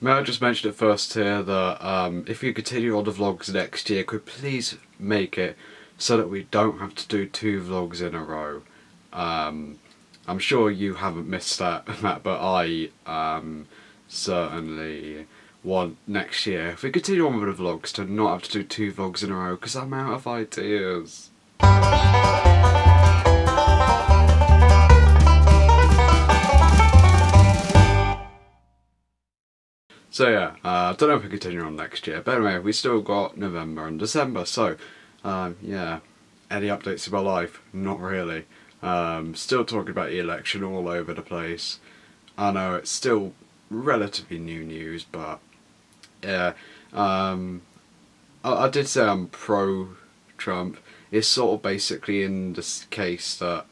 May I just mention it first here that um, if you continue on the vlogs next year, could please make it so that we don't have to do two vlogs in a row. Um, I'm sure you haven't missed that, Matt, but I um, certainly want next year, if we continue on with the vlogs, to not have to do two vlogs in a row because I'm out of ideas. So yeah, I uh, don't know if we continue on next year, but anyway, we still got November and December, so um, yeah, any updates my life? Not really. Um, still talking about the election all over the place. I know it's still relatively new news, but yeah, um, I, I did say I'm pro-Trump. It's sort of basically in this case that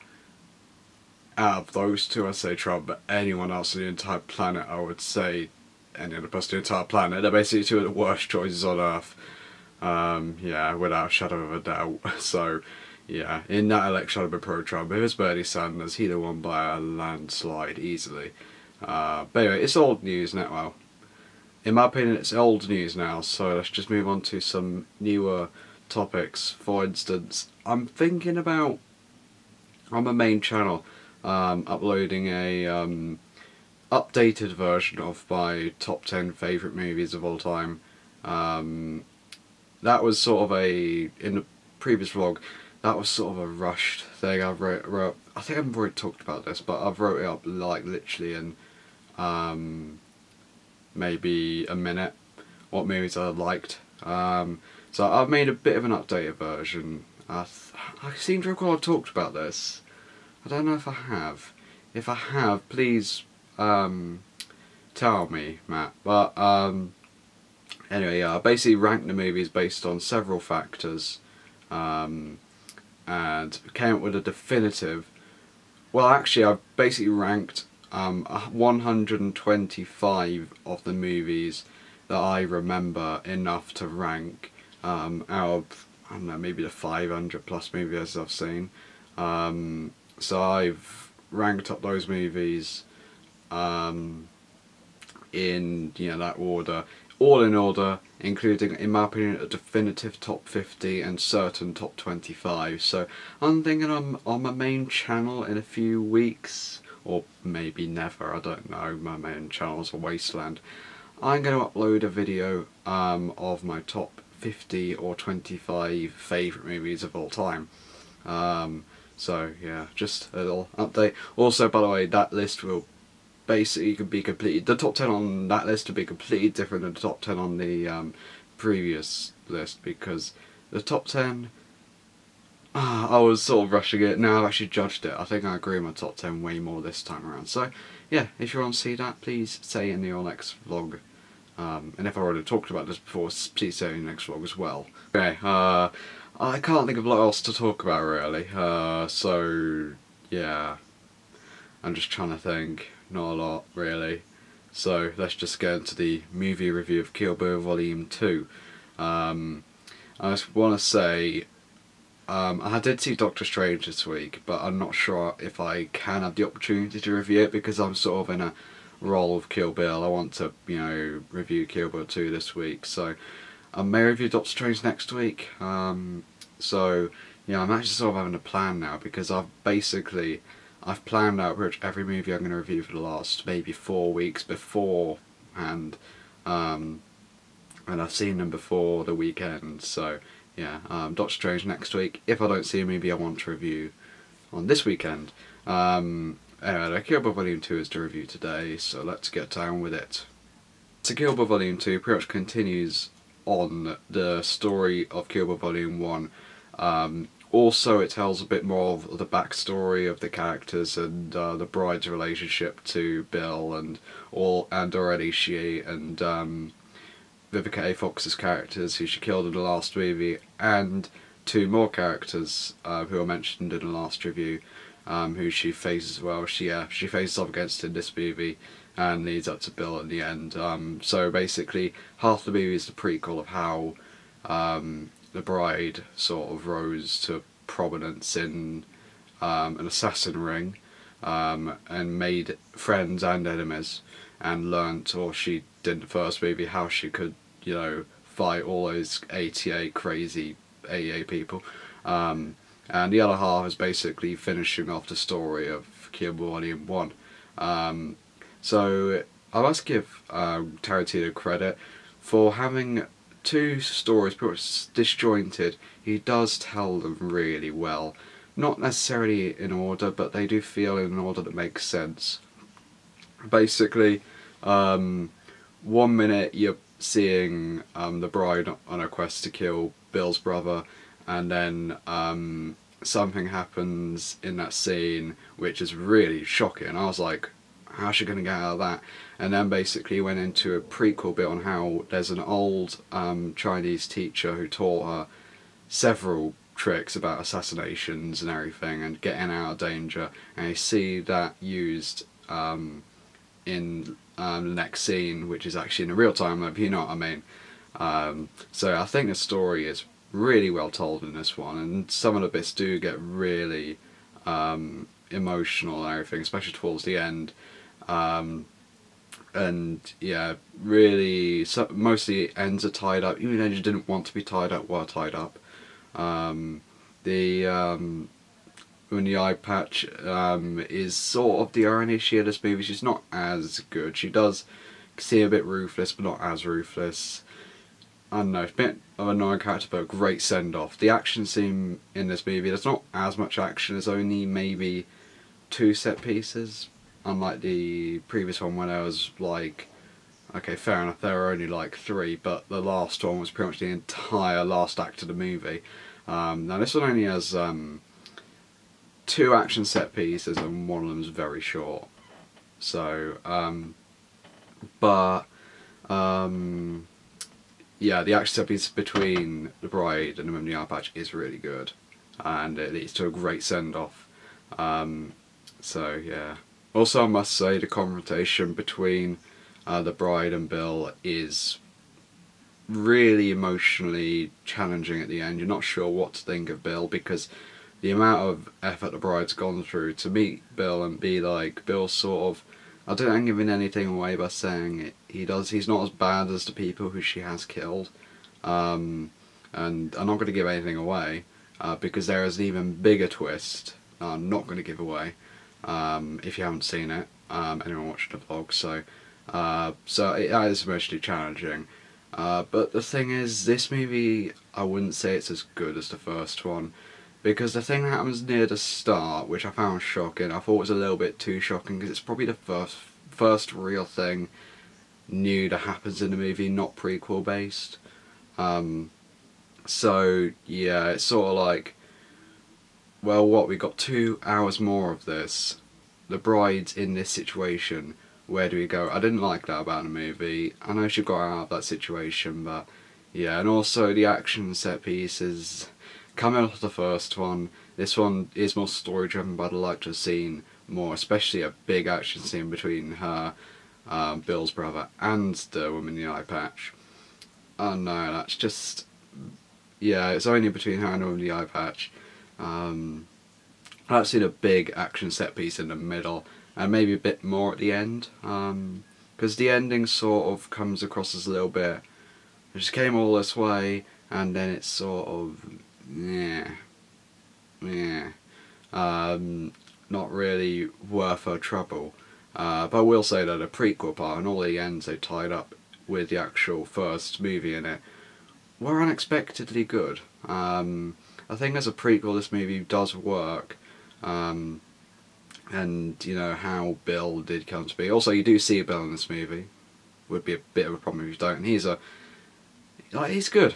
out of those two, I say Trump, but anyone else on the entire planet, I would say other person on the entire planet. They're basically two of the worst choices on earth. Um, yeah, without a shadow of a doubt. So, yeah, in that election I'd be pro-Trump. If it's Bernie Sanders, he'd have won by a landslide easily. Uh, but anyway, it's old news now. Well, in my opinion, it's old news now. So let's just move on to some newer topics. For instance, I'm thinking about on my main channel um, uploading a um, updated version of my top 10 favourite movies of all time. Um, that was sort of a, in the previous vlog, that was sort of a rushed thing. I wrote, wrote I think I've already talked about this, but I've wrote it up like literally in um, maybe a minute, what movies I liked. Um, so I've made a bit of an updated version. I, I seem to recall I've talked about this. I don't know if I have. If I have, please um, tell me, Matt. But um, anyway, yeah, I basically ranked the movies based on several factors um, and came up with a definitive. Well, actually, I've basically ranked um, 125 of the movies that I remember enough to rank um, out of, I don't know, maybe the 500 plus movies I've seen. Um, so I've ranked up those movies um, in you know that order, all in order, including in my opinion a definitive top 50 and certain top 25. So I'm thinking I'm on my main channel in a few weeks, or maybe never. I don't know. My main channel's a wasteland. I'm going to upload a video um, of my top 50 or 25 favourite movies of all time. Um, so yeah, just a little update. Also, by the way, that list will basically could be completely the top 10 on that list would be completely different than the top 10 on the um, previous list because the top 10 uh, I was sort of rushing it. Now I've actually judged it. I think I agree with my top 10 way more this time around. So yeah if you want to see that please say in your next vlog. Um, and if I already talked about this before please say in your next vlog as well. Okay uh, I can't think of a lot else to talk about really. Uh, so yeah I'm just trying to think not a lot really. So let's just get into the movie review of Kill Bill Volume 2. Um, I just want to say, um, I did see Doctor Strange this week, but I'm not sure if I can have the opportunity to review it because I'm sort of in a role of Kill Bill. I want to, you know, review Kill Bill 2 this week, so I may review Doctor Strange next week. Um, so, yeah, I'm actually sort of having a plan now because I've basically I've planned out pretty every movie I'm going to review for the last maybe four weeks beforehand. Um, and I've seen them before the weekend, so yeah, um, Doctor Strange next week. If I don't see a movie I want to review on this weekend. Um, anyway, Bill Volume 2 is to review today, so let's get down with it. So Bill Volume 2 pretty much continues on the story of Bill Volume 1. Um, also it tells a bit more of the backstory of the characters and uh, the bride's relationship to Bill and all and already she and um, Vivica A. Fox's characters who she killed in the last movie and two more characters uh, who are mentioned in the last review um, who she faces well she uh, she faces off against in this movie and leads up to Bill in the end um, so basically half the movie is the prequel of how um, the bride sort of rose to prominence in um, an assassin ring um, and made friends and enemies and learnt, or she in the first movie how she could, you know, fight all those ATA crazy AA people. Um, and the other half is basically finishing off the story of Kill Volume 1. Um, so I must give um, Tarantino credit for having two stories pretty much disjointed. He does tell them really well. Not necessarily in order, but they do feel in an order that makes sense. Basically, um, one minute you're seeing um, the bride on a quest to kill Bill's brother, and then um, something happens in that scene which is really shocking. I was like, how's she going to get out of that? And then basically went into a prequel bit on how there's an old um, Chinese teacher who taught her several tricks about assassinations and everything and getting out of danger. And you see that used um, in um, the next scene, which is actually in a real time, if you know what I mean. Um, so I think the story is really well told in this one, and some of the bits do get really um, emotional and everything, especially towards the end. Um, and yeah, really, so, mostly ends are tied up. Even ends didn't want to be tied up were tied up. Um, the um, the eye patch um, is sort of the irony she had this movie. She's not as good. She does seem a bit ruthless, but not as ruthless. I don't know, a bit of a annoying character, but a great send off. The action scene in this movie, there's not as much action. There's only maybe two set pieces, unlike the previous one when I was like, okay, fair enough, there are only like three, but the last one was pretty much the entire last act of the movie. Um, now this one only has um, two action set pieces and one of them's very short. So, um, but um, yeah, the action set piece between the bride and the Eye Patch is really good, and it leads to a great send off. Um, so yeah. Also, I must say the confrontation between uh, the bride and Bill is really emotionally challenging at the end. You're not sure what to think of Bill because the amount of effort the bride's gone through to meet Bill and be like Bill sort of I don't think I'm giving anything away by saying it. He does he's not as bad as the people who she has killed. Um, and I'm not going to give anything away uh, because there is an even bigger twist. I'm not going to give away um, if you haven't seen it. Um, anyone watching the vlog, so uh, so it is emotionally challenging. Uh, but the thing is, this movie I wouldn't say it's as good as the first one because the thing that happens near the start, which I found shocking, I thought was a little bit too shocking because it's probably the first first real thing new that happens in the movie, not prequel based. Um, so yeah, it's sort of like, well, what we got two hours more of this. The bride's in this situation. Where do we go? I didn't like that about the movie. I know she got out of that situation, but yeah, and also the action set pieces coming off the first one, this one is more story driven, but I'd like to have seen more, especially a big action scene between her, um, Bill's brother, and the woman in the eye patch. Oh no, that's just yeah, it's only between her and the woman in the eye patch. Um, I've seen a big action set piece in the middle, and maybe a bit more at the end, because um, the ending sort of comes across as a little bit. It just came all this way, and then it's sort of yeah, yeah, um, not really worth her trouble. Uh, but I will say that the prequel part and all the ends they tied up with the actual first movie in it were unexpectedly good. Um, I think as a prequel, this movie does work. Um, and you know how Bill did come to be. Also, you do see Bill in this movie. Would be a bit of a problem if you don't. And he's a like he's good.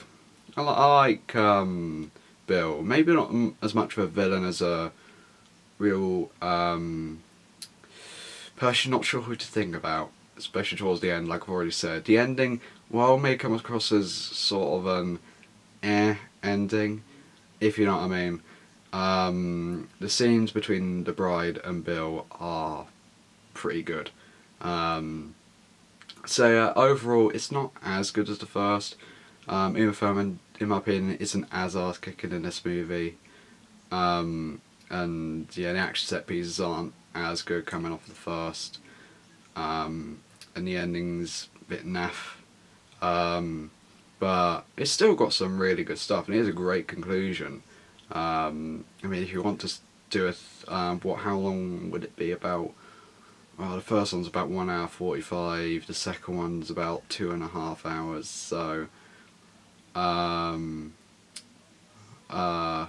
I, I like um, Bill. Maybe not as much of a villain as a real um, person. Not sure who to think about, especially towards the end. Like I've already said, the ending, while may come across as sort of an eh ending, if you know what I mean. Um, the scenes between the bride and Bill are pretty good. Um, so uh, overall, it's not as good as the first. Um, Uma Thurman in my opinion, isn't as ass kicking in this movie. Um, and yeah, the action set pieces aren't as good coming off the first. Um, and the ending's a bit naff. Um, but it's still got some really good stuff, and it is a great conclusion. Um, I mean, if you want to do a, um, what, how long would it be? About well, the first one's about one hour forty-five. The second one's about two and a half hours. So, um, uh,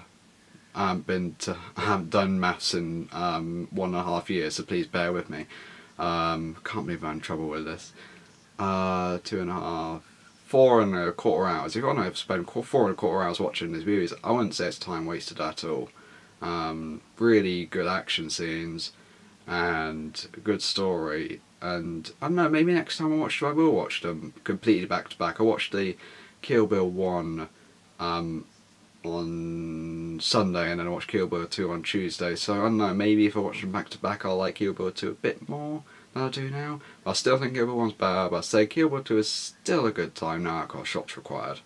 I haven't been to, I haven't done maths in um, one and a half years, so please bear with me. Um, can't believe I'm in trouble with this. Uh, two and a half, four and a quarter hours. If you want to spend four and a quarter hours watching these movies, I wouldn't say it's time wasted at all. Um, really good action scenes and good story. And I don't know, maybe next time I watch them, I will watch them completely back to back. I watched the Kill Bill 1 um, on Sunday and then I watched Kill Bill 2 on Tuesday. So I don't know, maybe if I watch them back to back, I'll like Kill Bill 2 a bit more than I do now. I still think Bill 1's better, but I say Bill 2 is still a good time now, I've got shots required.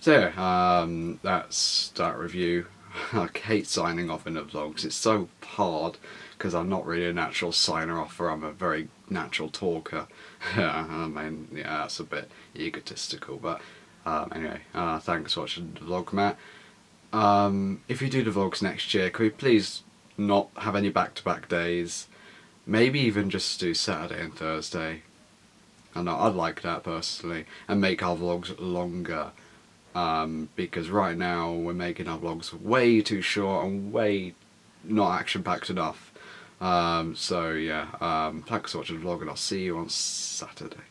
So yeah, um, that's that review. I hate signing off in the vlogs, it's so hard because I'm not really a natural signer offer, I'm a very natural talker. I mean, yeah, that's a bit egotistical, but um, anyway, uh, thanks for watching the vlog, Matt. Um, if you do the vlogs next year, could we please not have any back-to-back -back days? Maybe even just do Saturday and Thursday. I know, I'd like that personally. And make our vlogs longer. Um, because right now we're making our vlogs way too short and way not action-packed enough. Um, so yeah, um, thanks for watching the vlog and I'll see you on Saturday.